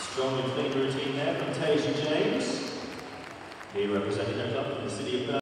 Strong and clean routine there from Tasia James. He representing her club in the city of